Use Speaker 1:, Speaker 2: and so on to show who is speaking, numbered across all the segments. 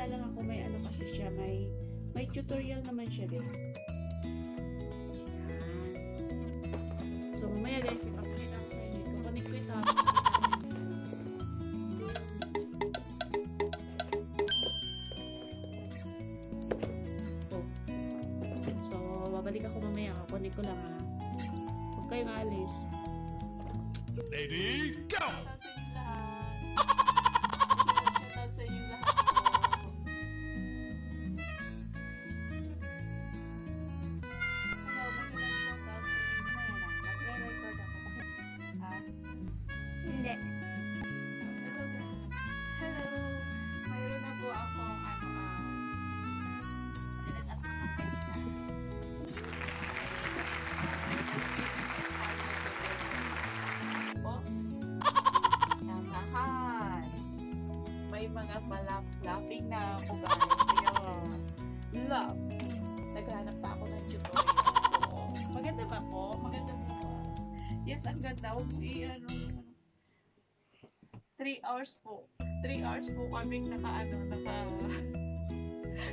Speaker 1: nagsasalita lang ako may ano kasi siya, may may tutorial naman siya din. So, mamaya guys, ipapakita ko sa inyo. Kukunik ko ito. So, babalik ako mamaya. Kukunik ko lang ha. Huwag kayong alis.
Speaker 2: Lady, go!
Speaker 1: Shoutout sa inyong lahat. malaf-laughing na ako guys. Kaya, love. Naghanap pa ako ng tutorial po. Maganda ba po? Maganda po? Yes, ang ganda. Huwag mo i-ano. 3 hours po. 3 hours po kami naka ano, naka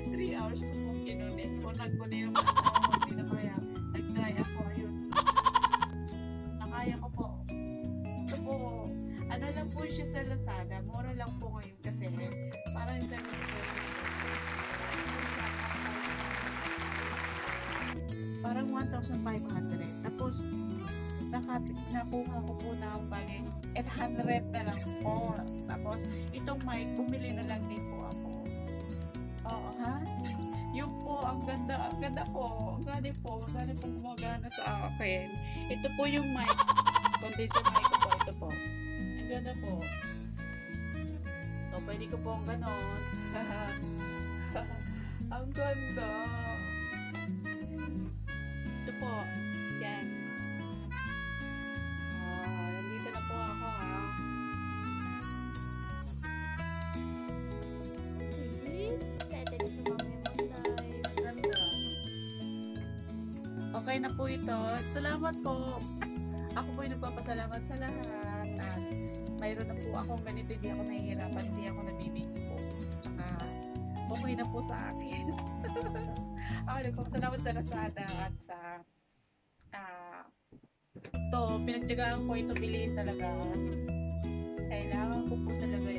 Speaker 1: 3 hours po po kinunit po. Nagkunin naman ako, hindi na kaya. Nag-try ako, ayun. Nakaya ko po. Ito po, ano lang po siya sa Lazada. Mura lang po ngayon kasi parang 7 Parang 1,500. Tapos, nakapit nakuha ko po ng bagis 800 na lang po. Tapos, itong mic, bumili na lang din po ako. Oo, ha? Yung po, ang ganda, ang ganda po. Ang ganda po, ang ganda po gumagana sa akin. Ito po yung mic. Condenser mic ko po, ito po. Ang ganda po. So, pwede ko po ang ganon. ang ganda. Ito po. Yan. Ah, nandito na po ako ha. Ganda. Okay na po ito. Salamat po. Ako po ay nagpapasalamat sa lahat. At mayroon na po akong ganito. Hindi ako nahihirapan. Hindi ako nabibigyo po. Tsaka okay na po sa akin. ako nagpapasalamat sa Lazada at sa ah to pinagtyagaan ko ito biliin talaga. Kailangan ko po talaga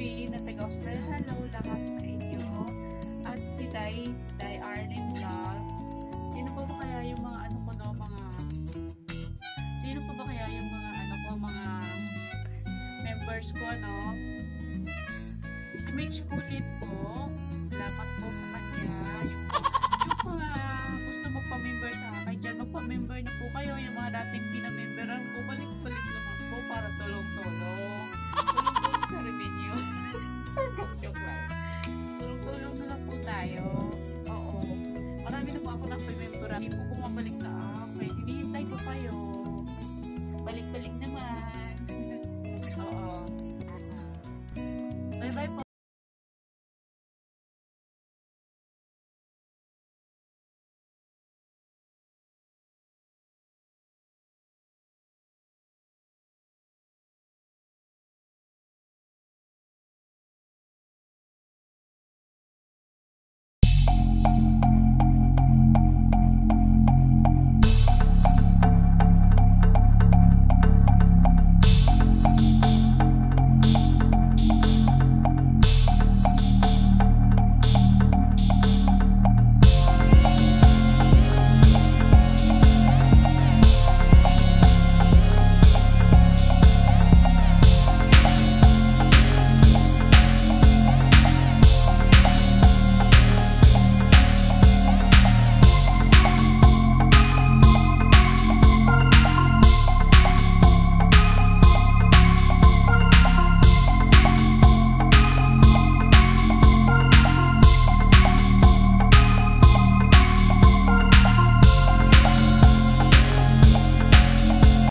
Speaker 1: Ruby na taga Australia. Hello lahat sa inyo. At si Day, Day Arlene Vlogs. Sino pa ba kaya yung mga ano ko no, mga Sino pa ba kaya yung mga ano ko, mga members ko no? Si Mitch Kulit po. Salamat po sa kanya. Yung, yung mga gusto magpa-member sa akin dyan, magpa-member na po kayo. Yung mga dating pinamemberan ko, pamember, hindi po bumabalik sa akin. Hinihintay ko kayo. Balik-balik naman. Oo. Bye-bye po.